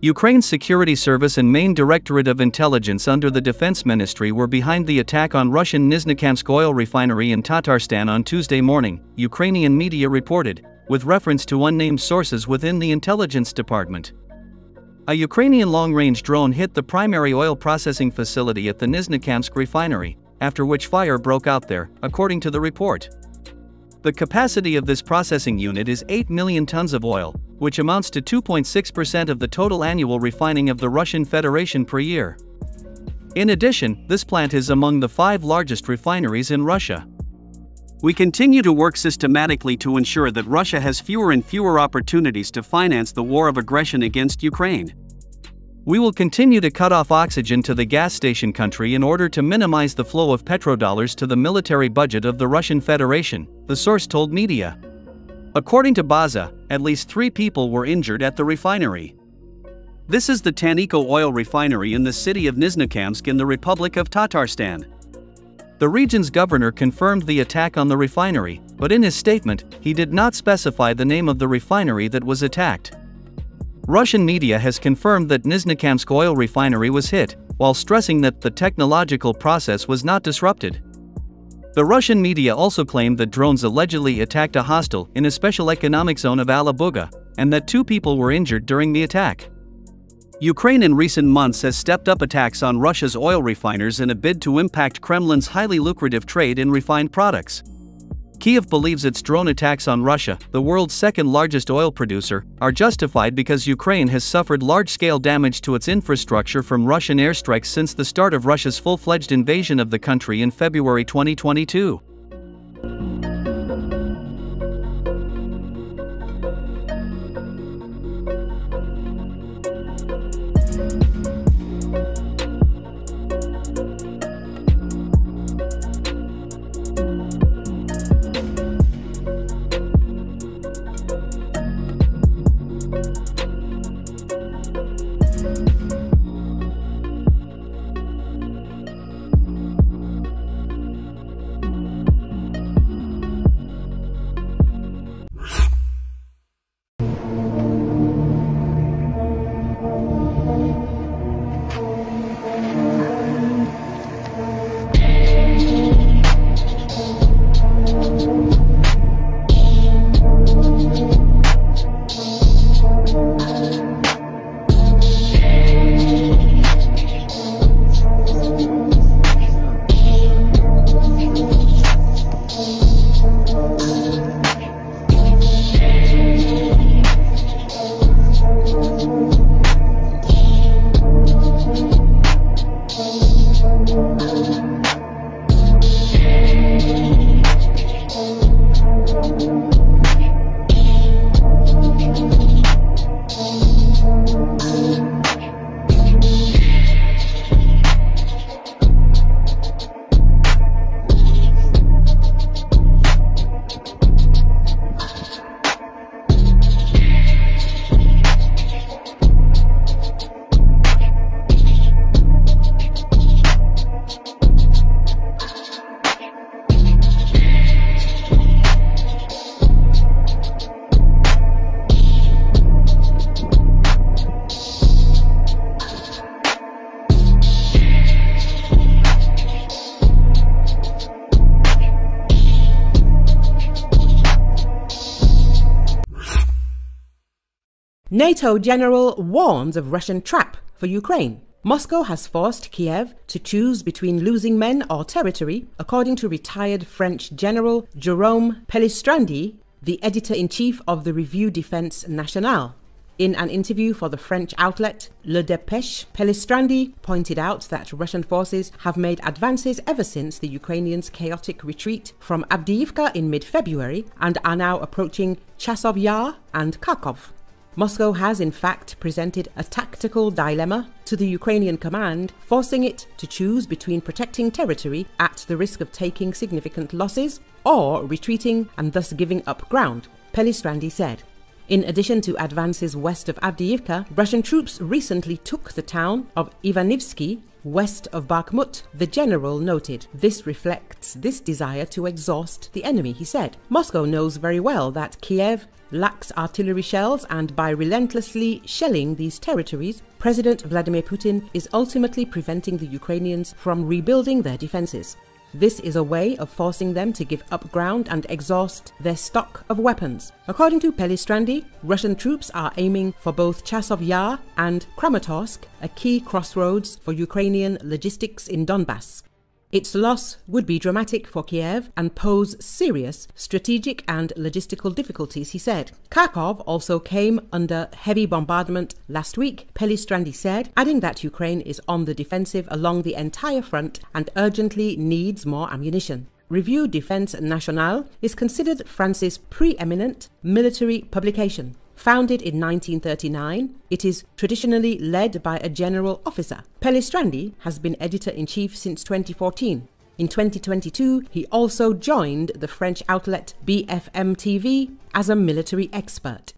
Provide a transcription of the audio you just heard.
Ukraine's security service and main directorate of intelligence under the defense ministry were behind the attack on Russian Nizhnekamsk oil refinery in Tatarstan on Tuesday morning, Ukrainian media reported, with reference to unnamed sources within the intelligence department. A Ukrainian long range drone hit the primary oil processing facility at the Nizhnekamsk refinery, after which fire broke out there, according to the report. The capacity of this processing unit is 8 million tons of oil, which amounts to 2.6% of the total annual refining of the Russian Federation per year. In addition, this plant is among the five largest refineries in Russia. We continue to work systematically to ensure that Russia has fewer and fewer opportunities to finance the war of aggression against Ukraine. We will continue to cut off oxygen to the gas station country in order to minimize the flow of petrodollars to the military budget of the Russian Federation, the source told media. According to Baza, at least three people were injured at the refinery. This is the Taneco oil refinery in the city of Nizhnekamsk in the Republic of Tatarstan. The region's governor confirmed the attack on the refinery, but in his statement, he did not specify the name of the refinery that was attacked. Russian media has confirmed that Nizhnekamsk oil refinery was hit, while stressing that the technological process was not disrupted. The Russian media also claimed that drones allegedly attacked a hostel in a special economic zone of Alabuga, and that two people were injured during the attack. Ukraine in recent months has stepped up attacks on Russia's oil refiners in a bid to impact Kremlin's highly lucrative trade in refined products. Kiev believes its drone attacks on Russia, the world's second largest oil producer, are justified because Ukraine has suffered large scale damage to its infrastructure from Russian airstrikes since the start of Russia's full fledged invasion of the country in February 2022. NATO general warns of Russian trap for Ukraine. Moscow has forced Kiev to choose between losing men or territory, according to retired French General Jerome Pellistrandi, the editor in chief of the Revue Defense Nationale. In an interview for the French outlet Le Depêche, Pellistrandi pointed out that Russian forces have made advances ever since the Ukrainians' chaotic retreat from Avdiivka in mid February and are now approaching Chasiv Yar and Kharkov. Moscow has in fact presented a tactical dilemma to the Ukrainian command, forcing it to choose between protecting territory at the risk of taking significant losses or retreating and thus giving up ground, Pellistrandi said. In addition to advances west of Avdiivka, Russian troops recently took the town of Ivanivske west of Bakhmut, the general noted. This reflects this desire to exhaust the enemy, he said. Moscow knows very well that Kiev lacks artillery shells, and by relentlessly shelling these territories, President Vladimir Putin is ultimately preventing the Ukrainians from rebuilding their defenses. This is a way of forcing them to give up ground and exhaust their stock of weapons. According to Pellistrandi, Russian troops are aiming for both Chasiv Yar and Kramatorsk, a key crossroads for Ukrainian logistics in Donbass. Its loss would be dramatic for Kiev and pose serious strategic and logistical difficulties, he said. Kharkov also came under heavy bombardment last week, Pellistrandi said, adding that Ukraine is on the defensive along the entire front and urgently needs more ammunition. Revue Defense Nationale is considered France's preeminent military publication. Founded in 1939, it is traditionally led by a general officer. Pellistrandi has been editor in chief since 2014. In 2022, he also joined the French outlet BFM TV as a military expert.